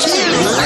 Cheers!